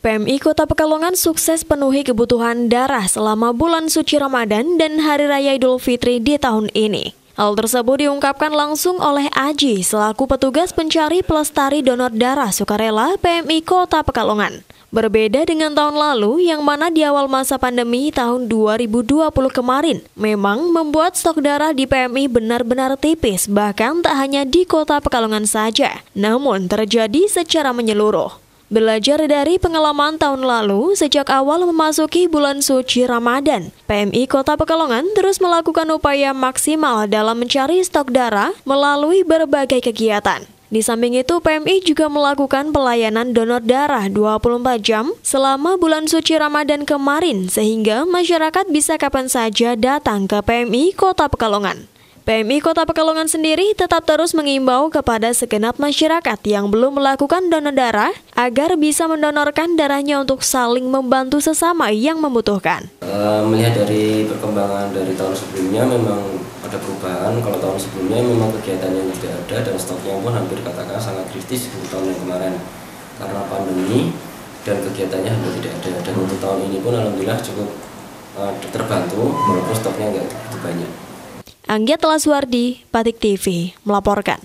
PMI Kota Pekalongan sukses penuhi kebutuhan darah selama bulan suci Ramadan dan Hari Raya Idul Fitri di tahun ini. Hal tersebut diungkapkan langsung oleh Aji selaku petugas pencari pelestari donor darah sukarela PMI Kota Pekalongan. Berbeda dengan tahun lalu yang mana di awal masa pandemi tahun 2020 kemarin memang membuat stok darah di PMI benar-benar tipis bahkan tak hanya di Kota Pekalongan saja, namun terjadi secara menyeluruh. Belajar dari pengalaman tahun lalu, sejak awal memasuki bulan suci Ramadan, PMI Kota Pekalongan terus melakukan upaya maksimal dalam mencari stok darah melalui berbagai kegiatan. Di samping itu, PMI juga melakukan pelayanan donor darah 24 jam selama bulan suci Ramadan kemarin, sehingga masyarakat bisa kapan saja datang ke PMI Kota Pekalongan. PMI Kota Pekalongan sendiri tetap terus mengimbau kepada segenap masyarakat yang belum melakukan donor darah agar bisa mendonorkan darahnya untuk saling membantu sesama yang membutuhkan. Uh, melihat dari perkembangan dari tahun sebelumnya memang ada perubahan. Kalau tahun sebelumnya memang kegiatannya tidak ada dan stoknya pun hampir katakan sangat kritis di tahun yang kemarin karena pandemi dan kegiatannya hampir tidak ada. Dan untuk tahun ini pun alhamdulillah cukup uh, terbantu walaupun stoknya nggak begitu banyak. Anggia Telaswardi, Batik TV, melaporkan.